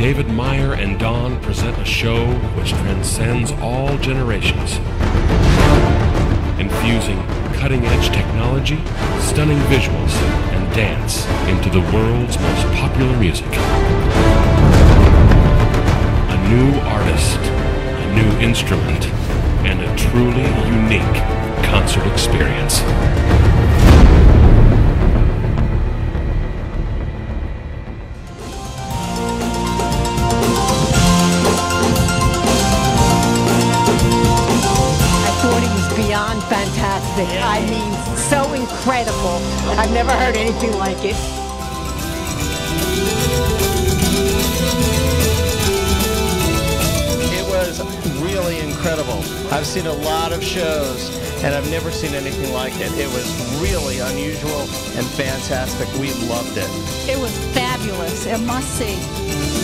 David Meyer and Don present a show which transcends all generations, infusing cutting edge technology, stunning visuals, and dance into the world's most popular music. A new artist, a new instrument, and a truly unique concert experience. Fantastic. I mean, so incredible. I've never heard anything like it. It was really incredible. I've seen a lot of shows and I've never seen anything like it. It was really unusual and fantastic. We loved it. It was fabulous. A must see.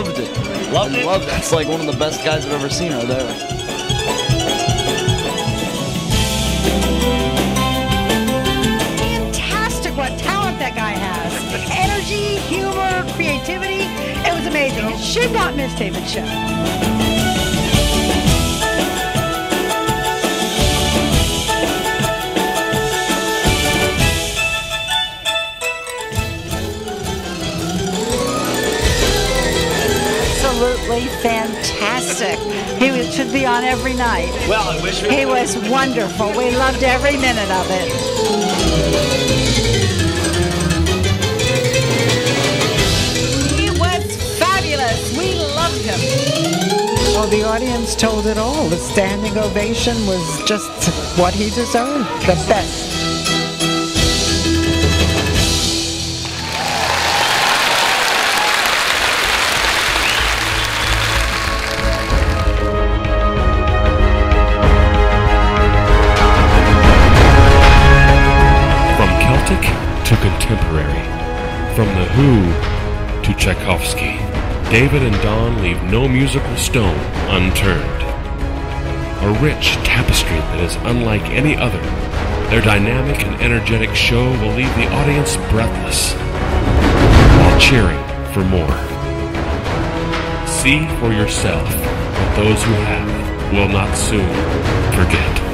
Loved it. Loved I loved it. It's like one of the best guys I've ever seen right there. Fantastic what talent that guy has. Energy, humor, creativity. It was amazing. It should not miss David's show. Fantastic. He was- should be on every night. Well, I wish He was wonderful. We loved every minute of it. He was fabulous. We loved him. Well, the audience told it all. The standing ovation was just what he deserved. The best. From The Who to Tchaikovsky, David and Don leave no musical stone unturned. A rich tapestry that is unlike any other, their dynamic and energetic show will leave the audience breathless while cheering for more. See for yourself what those who have will not soon forget.